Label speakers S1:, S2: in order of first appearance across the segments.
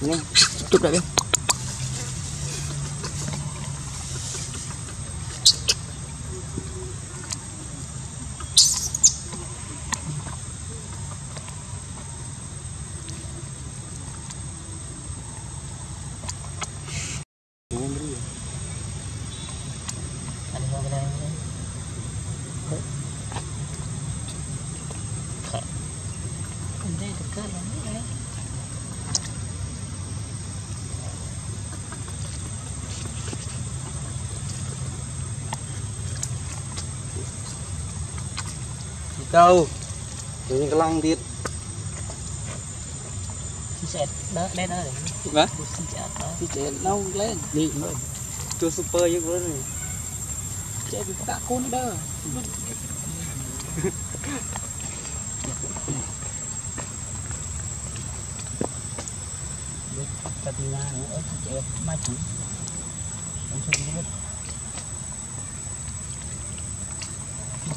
S1: 你看，对不对？
S2: Câu. Rồi cái lăng tiết.
S1: Chị sẽ đỡ đen ơi.
S2: Vâng.
S1: Chị sẽ đỡ.
S2: Thì chế nâu lên.
S1: Đi thôi.
S2: Super như vậy này. Chế bị tạ côn đó.
S1: Tapi na nữa em mai chỉ. Không sao hết.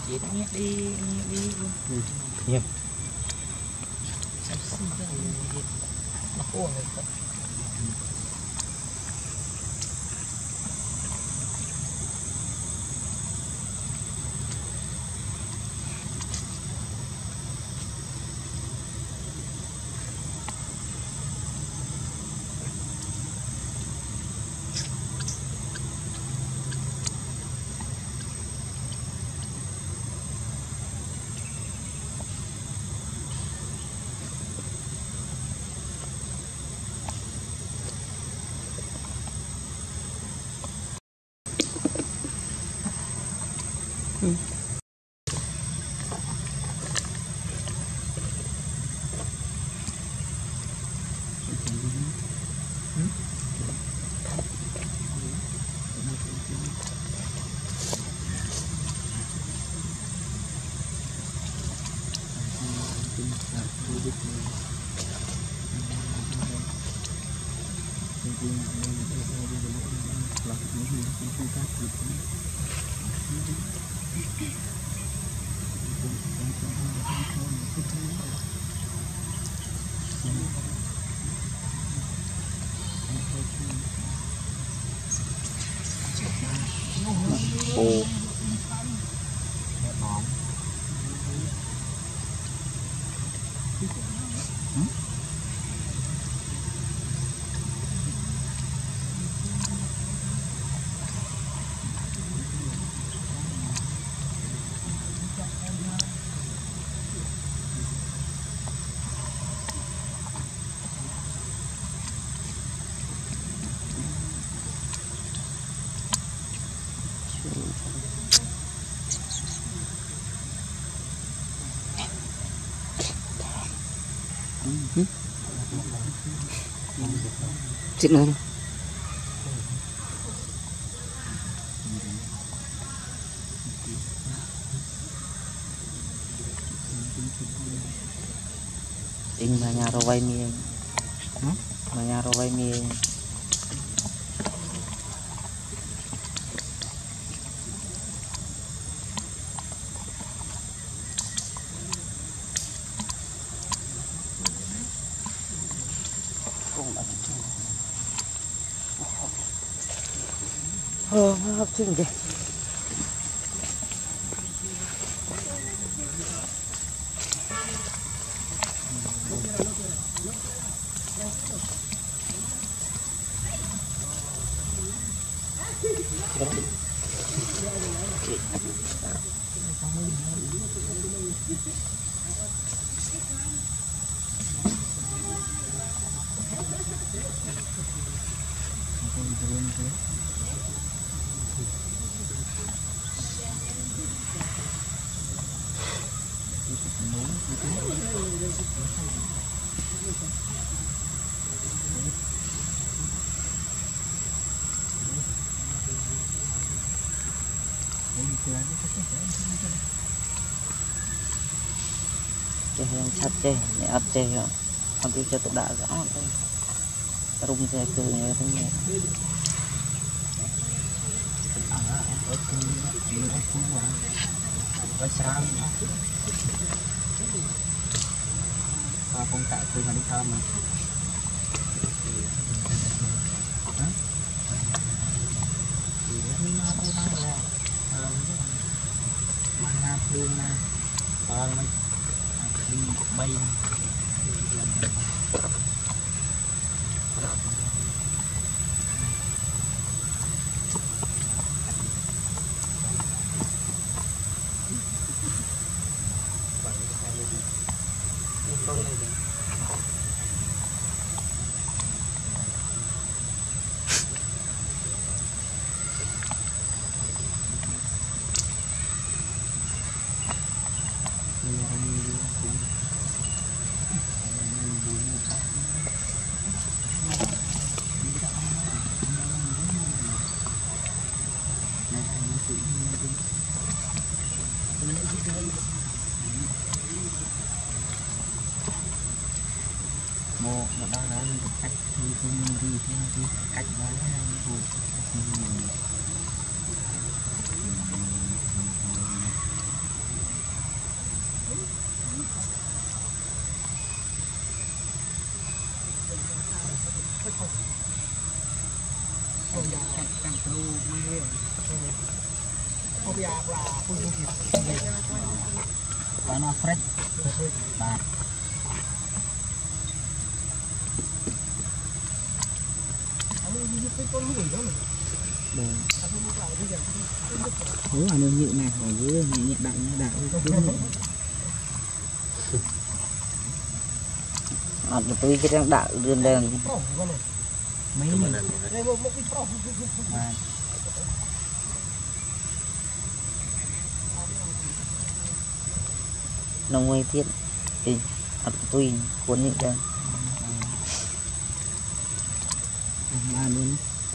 S1: Chị nhét đi đi.
S2: Nhét.
S1: Sắp xí cái này. Nó khô rồi.
S2: Ồ. Chết nữa. Ing mà nhà rồi vay miên. Mà nhà rồi vay mi Ờ, học sinh mi 어, 아, 학생들. chơi hương chặt chơi để ấp chơi rồi ấp chơi tụ đã rõ rồi. Rung chơi cười như thế này Hãy subscribe cho kênh Ghiền Mì Gõ
S1: Để không bỏ lỡ những video
S2: hấp dẫn sao và cũng tại từ mà đi thơm mà. Không bỏ lỡ những video hấp dẫn Tanah fresh, fresh, đó là anh nhịn này, ở dưới nhịn nhịn đạo nhịn đạo
S3: ăn cái túi cái đang đạo đường đèn
S2: mấy mình mà
S3: nông nguy tiết thì ăn cái túi cuốn những cái
S2: mà luôn